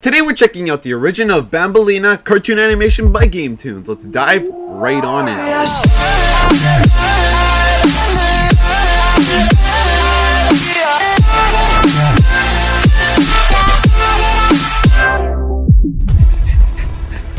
Today we're checking out the origin of Banbaleena cartoon animation by GameToons. Let's dive right on in.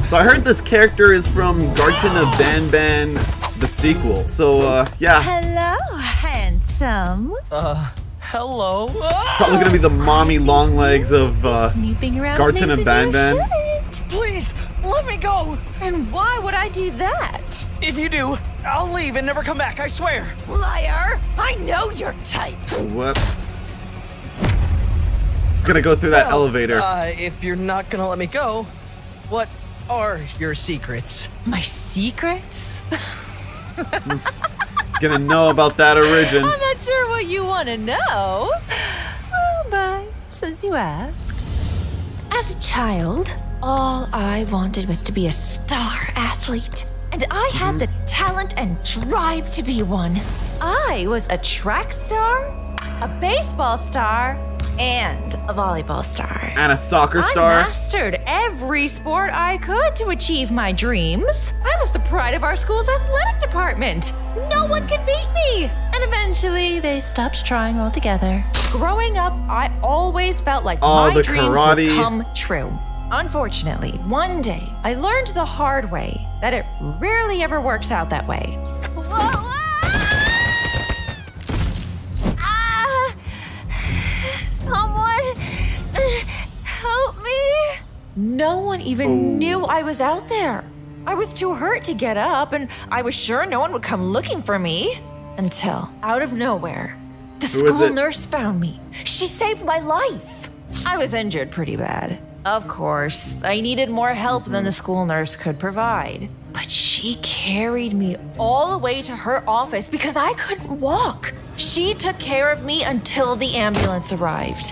So I heard this character is from Garten of Banban, the sequel. So uh, yeah, Hello, handsome. Uh, hello. It's probably gonna be the mommy long legs of uh, Snooping around Garten of places you Banban. shouldn't. Please, let me go. And why would I do that? If you do, I'll leave and never come back, I swear. Liar! I know your type. what? It's gonna go through that Well, elevator. Uh, if you're not gonna let me go, what are your secrets? My secrets? Gonna know about that origin. I'm not sure what you want to know. Oh, but since you asked. As a child, all I wanted was to be a star athlete. And I had mm-hmm. the talent and drive to be one. I was a track star, a baseball star, and a volleyball star. And a soccer star. I mastered every sport I could to achieve my dreams. I was the pride of our school's athletic department. No one could beat me. And eventually, they stopped trying altogether. Growing up, I always felt like All my the dreams karate. would come true. Unfortunately, one day I learned the hard way that it rarely ever works out that way. No one even knew oh. I was out there. I was too hurt to get up, and I was sure no one would come looking for me. Until, out of nowhere, the Who school nurse found me. She saved my life. I was injured pretty bad. Of course, I needed more help than the school nurse could provide. But she carried me all the way to her office because I couldn't walk. She took care of me until the ambulance arrived.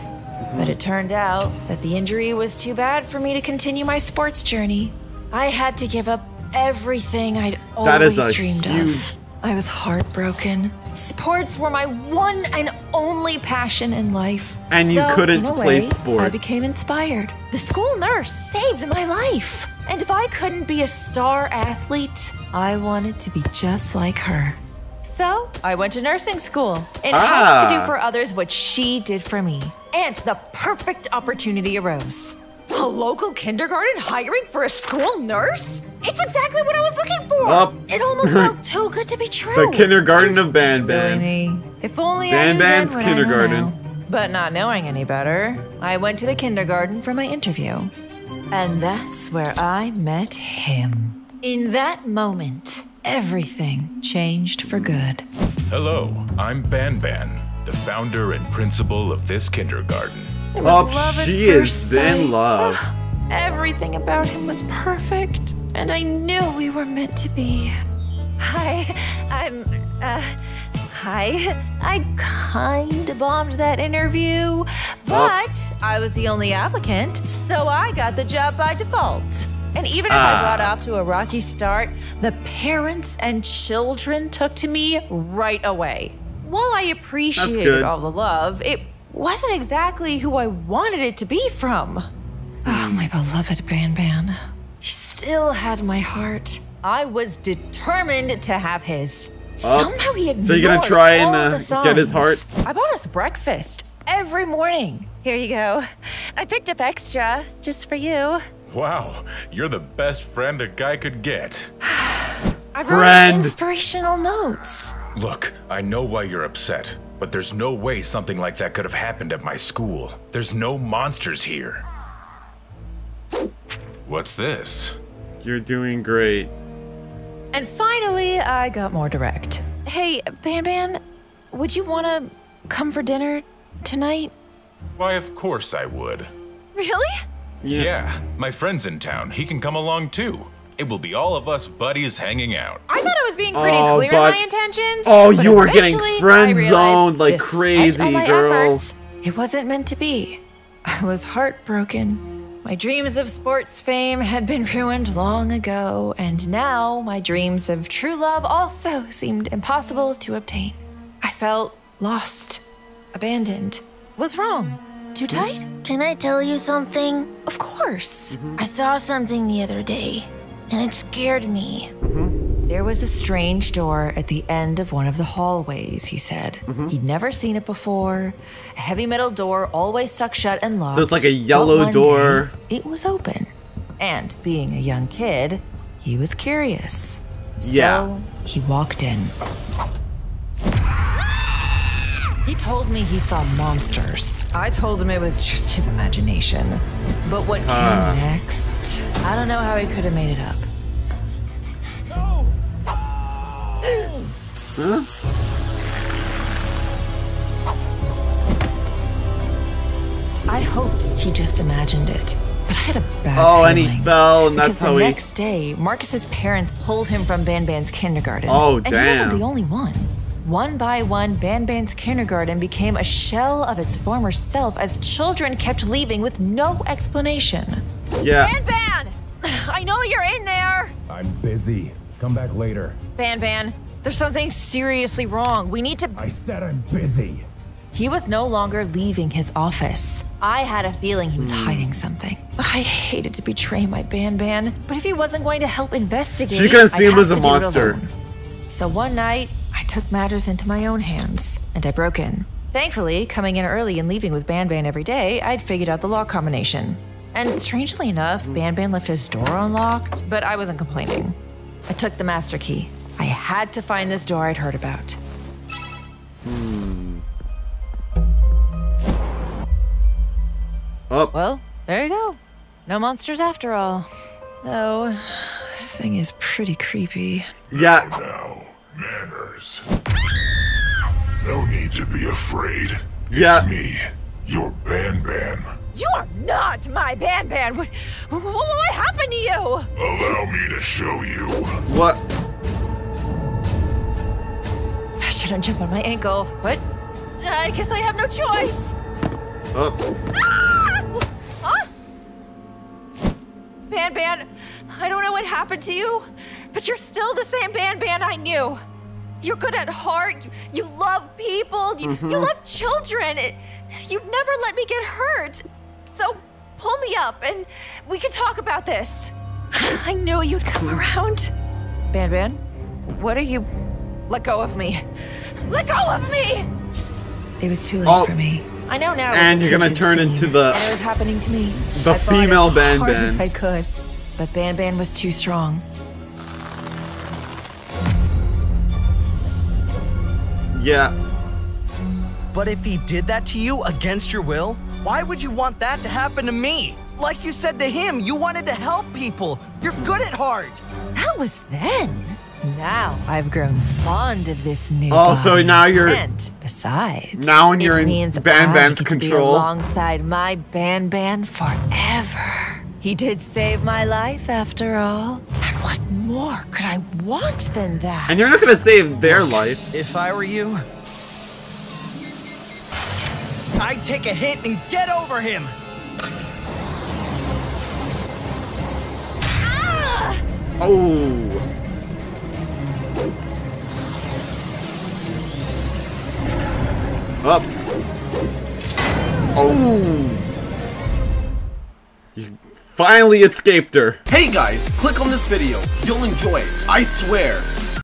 But it turned out that the injury was too bad for me to continue my sports journey. I had to give up everything I'd always That is a dreamed huge- of. I was heartbroken. Sports were my one and only passion in life. And you So, couldn't in a play way, sports. I became inspired. The school nurse saved my life. And if I couldn't be a star athlete, I wanted to be just like her. So I went to nursing school in hopes to Ah. do for others what she did for me. And the perfect opportunity arose. A local kindergarten hiring for a school nurse? It's exactly what I was looking for. Up. It almost felt too good to be true. The kindergarten of Silly Banban. me. If only I Ban Ban's what I know kindergarten. But not knowing any better, I went to the kindergarten for my interview. And that's where I met him. In that moment, everything changed for good. Hello, I'm Ban Ban, the founder and principal of this kindergarten. It Oh, at she is first in sight. love. Ah, Everything about him was perfect, and I knew we were meant to be. Hi, I'm. Uh, hi. I kinda bombed that interview, but I was the only applicant, so I got the job by default. And even if I got Ah. off to a rocky start, the parents and children took to me right away. While I appreciated all the love, it wasn't exactly who I wanted it to be from. Oh, my beloved Ban Ban. He still had my heart. I was determined to have his. Oh, Somehow he ignored so you're gonna try and, uh, get his heart? I bought us breakfast every morning. Here you go. I picked up extra just for you. Wow, you're the best friend a guy could get. I wrote Friend. inspirational notes. Look, I know why you're upset, but there's no way something like that could have happened at my school. There's no monsters here. What's this? You're doing great. And finally, I got more direct. Hey, Ban Ban, would you want to come for dinner tonight? Why, of course I would. Really? Yeah. Yeah, my friend's in town. He can come along too. It will be all of us buddies hanging out. I thought I was being pretty Oh, clear but- in my intentions. Oh, you were getting friend zoned like crazy, all girl. efforts, it wasn't meant to be. I was heartbroken. My dreams of sports fame had been ruined long ago, and now my dreams of true love also seemed impossible to obtain. I felt lost, abandoned, was wrong, Too tight? Can I tell you something? Of course. I saw something the other day, and it scared me. Mm-hmm. There was a strange door at the end of one of the hallways, he said. Mm-hmm. He'd never seen it before. A heavy metal door, always stuck shut and locked. So it's like a yellow door. day, it was open. And being a young kid, he was curious. Yeah. So he walked in. He told me he saw monsters. I told him it was just his imagination. But what Ah. came next, I don't know how he could have made it up. I hoped he just imagined it, but I had a bad Oh, and he fell, and that's how he. the he. next day, Marcus's parents pulled him from Ban Ban's kindergarten. Oh, And he wasn't the only one. One by one, Banban's kindergarten became a shell of its former self as children kept leaving with no explanation. Yeah. Ban Ban! I know you're in there! I'm busy. Come back later. Ban Ban, there's something seriously wrong. We need to. I said I'm busy. He was no longer leaving his office. I had a feeling he was Hmm. hiding something. I hated to betray my Ban Ban, but if he wasn't going to help investigate, She's gonna see I'd him as a to do it monster. So one night, I took matters into my own hands, and I broke in. Thankfully, coming in early and leaving with Ban Ban every day, I'd figured out the lock combination. And strangely enough, Ban Ban left his door unlocked, but I wasn't complaining. I took the master key. I had to find this door I'd heard about. Hmm. Up. Well, there you go. No monsters after all. Though, this thing is pretty creepy. Yeah. Now, manners. No need to be afraid. Yeah. It's me, your Ban Ban. You are not my Ban Ban! What, what, what happened to you? Allow me to show you. What? I shouldn't jump on my ankle, but I guess I have no choice. Up. Huh? Ban Ban, I don't know what happened to you, but you're still the same Ban Ban I knew. You're good at heart. You, you love people. You, you mm-hmm. love children. It, you'd never let me get hurt. So pull me up and we can talk about this. I knew you'd come around. Ban Ban, what are you? Let go of me. Let go of me! It was too late Oh. for me. I know now. And you're gonna turn into the- And it was happening to me. the I female Ban hard as Ban. I could, but Ban Ban was too strong. Yeah. But if he did that to you against your will, why would you want that to happen to me? Like you said to him, you wanted to help people. You're good at heart. That was then. Now I've grown fond of this new. Oh, so now you're- And besides, Now when you're in means Ban I Ban's get to be control. alongside my Ban Ban forever. He did save my life after all. And what more could I want than that? And you're not gonna save their life. If I were you, I'd take a hit and get over him. Ah! Oh. Up. Oh. Finally escaped her. Hey guys, click on this video. You'll enjoy it. I swear.